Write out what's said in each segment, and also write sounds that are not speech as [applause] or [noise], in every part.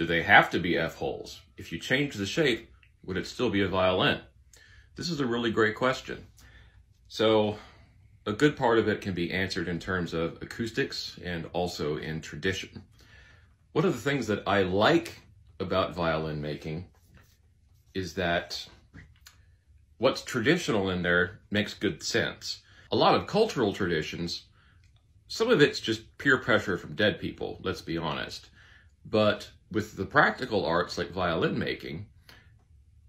Do they have to be F-holes? If you change the shape, would it still be a violin? This is a really great question. So a good part of it can be answered in terms of acoustics and also in tradition. One of the things that I like about violin making is that what's traditional in there makes good sense. A lot of cultural traditions, some of it's just peer pressure from dead people, let's be honest. But with the practical arts like violin making,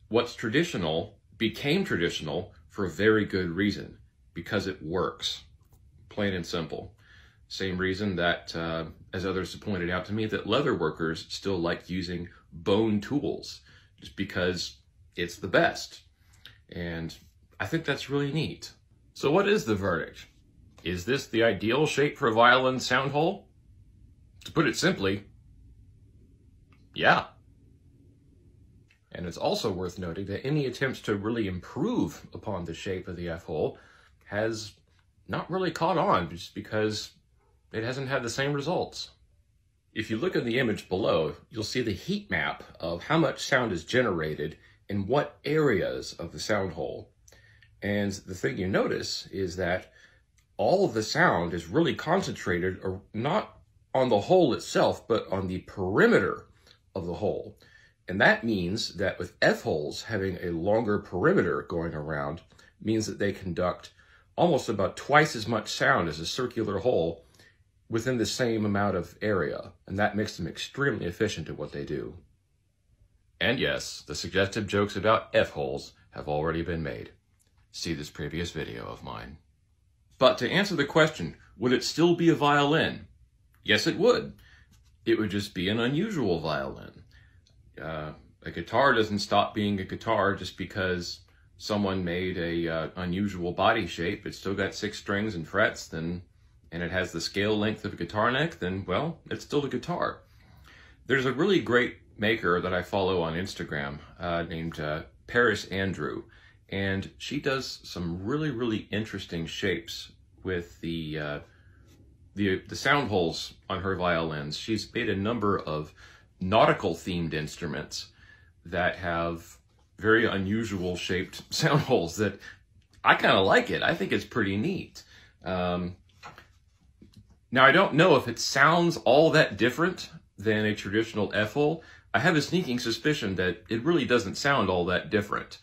what's traditional became traditional for a very good reason because it works, plain and simple. Same reason that, uh, as others have pointed out to me, that leather workers still like using bone tools just because it's the best. And I think that's really neat. So what is the verdict? Is this the ideal shape for a violin sound hole? To put it simply, yeah. And it's also worth noting that any attempts to really improve upon the shape of the F-hole has not really caught on just because it hasn't had the same results. If you look at the image below, you'll see the heat map of how much sound is generated in what areas of the sound hole. And the thing you notice is that all of the sound is really concentrated or not on the hole itself, but on the perimeter of the hole. And that means that with F-holes having a longer perimeter going around means that they conduct almost about twice as much sound as a circular hole within the same amount of area, and that makes them extremely efficient at what they do. And yes, the suggestive jokes about F-holes have already been made. See this previous video of mine. But to answer the question, would it still be a violin? Yes, it would. It would just be an unusual violin. Uh, a guitar doesn't stop being a guitar just because someone made a uh, unusual body shape, it's still got six strings and frets, then and it has the scale length of a guitar neck, then well, it's still a guitar. There's a really great maker that I follow on Instagram uh, named uh, Paris Andrew, and she does some really really interesting shapes with the uh, the the sound holes on her violins. She's made a number of nautical themed instruments that have very unusual shaped [laughs] sound holes that I kind of like it. I think it's pretty neat. Um, now, I don't know if it sounds all that different than a traditional hole. I have a sneaking suspicion that it really doesn't sound all that different.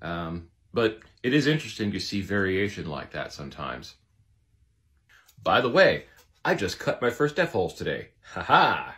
Um, but it is interesting to see variation like that sometimes. By the way, I just cut my first F holes today. Ha ha!